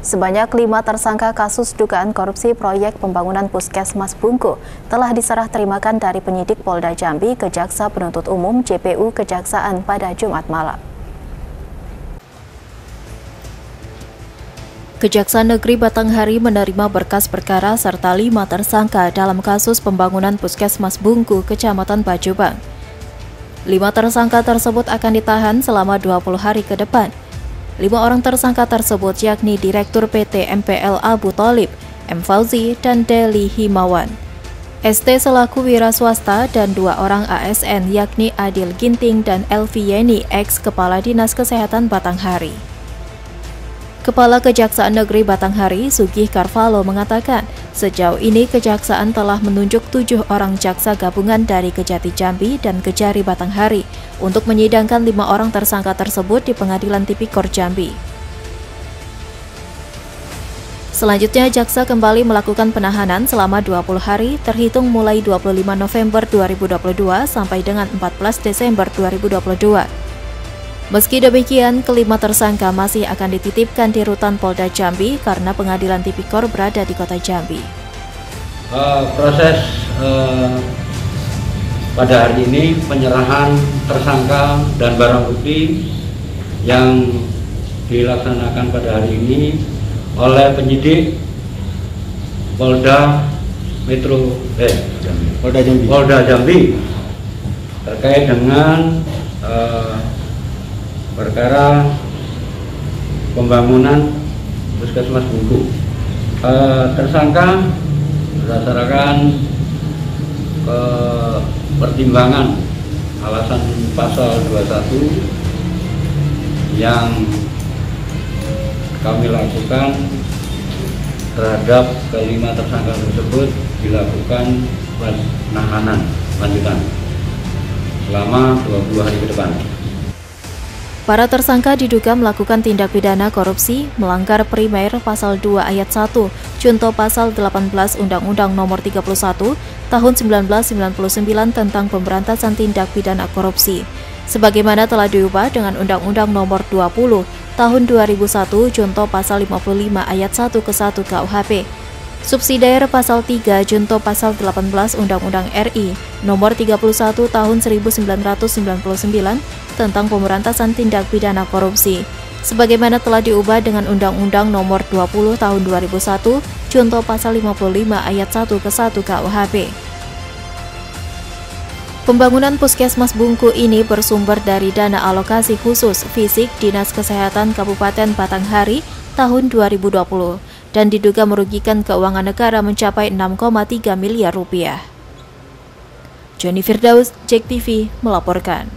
Sebanyak lima tersangka kasus dugaan korupsi proyek pembangunan Puskesmas Bungku telah diserah terimakan dari penyidik Polda Jambi ke Jaksa Penuntut Umum JPU Kejaksaan pada Jumat malam. Kejaksaan Negeri Batanghari menerima berkas perkara serta lima tersangka dalam kasus pembangunan Puskesmas Bungku, Kecamatan Bajubang. Lima tersangka tersebut akan ditahan selama 20 hari ke depan Lima orang tersangka tersebut yakni Direktur PT MPL Abu Talib, M. Fauzi, dan Deli Himawan. ST selaku wira swasta dan dua orang ASN yakni Adil Ginting dan Elvi Yeni, ex Kepala Dinas Kesehatan Batanghari. Kepala Kejaksaan Negeri Batanghari, Sugih Carvalho mengatakan, sejauh ini Kejaksaan telah menunjuk tujuh orang jaksa gabungan dari Kejati Jambi dan Kejari Batanghari untuk menyidangkan lima orang tersangka tersebut di Pengadilan Tipikor Jambi. Selanjutnya, jaksa kembali melakukan penahanan selama 20 hari terhitung mulai 25 November 2022 sampai dengan 14 Desember 2022. Meski demikian, kelima tersangka masih akan dititipkan di rutan Polda Jambi karena pengadilan tipikor berada di kota Jambi. Uh, proses uh, pada hari ini penyerahan tersangka dan barang bukti yang dilaksanakan pada hari ini oleh penyidik Polda Metro eh Polda Jambi, Polda Jambi terkait dengan uh, perkara pembangunan puskesmas Bungku. E, tersangka berdasarkan ke pertimbangan alasan pasal 21 yang kami lakukan terhadap kelima tersangka tersebut dilakukan penahanan lanjutan selama 20 hari ke depan. Para tersangka diduga melakukan tindak pidana korupsi, melanggar primer pasal 2 ayat 1, contoh pasal 18 Undang-Undang Nomor 31 Tahun 1999 tentang pemberantasan tindak pidana korupsi. Sebagaimana telah diubah dengan Undang-Undang Nomor 20 Tahun 2001 contoh pasal 55 ayat 1 ke 1 KUHP Subsidiar Pasal 3 Junto Pasal 18 Undang-Undang RI Nomor 31 Tahun 1999 tentang pemberantasan tindak pidana korupsi sebagaimana telah diubah dengan Undang-Undang Nomor 20 Tahun 2001 Junto Pasal 55 ayat 1 ke 1 KUHP. Pembangunan Puskesmas Bungku ini bersumber dari dana alokasi khusus fisik Dinas Kesehatan Kabupaten Batanghari tahun 2020 dan diduga merugikan keuangan negara mencapai 6,3 miliar rupiah. Johnny Firdaus, Cek TV, melaporkan.